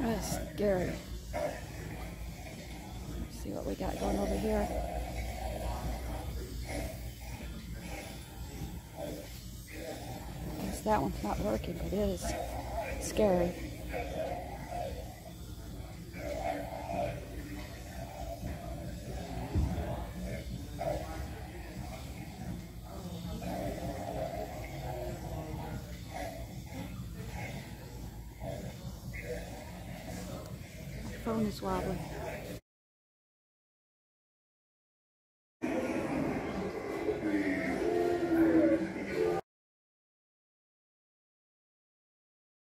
That's scary. Let's see what we got going over here. Guess that one's not working, but it is scary. Phone is wobbling.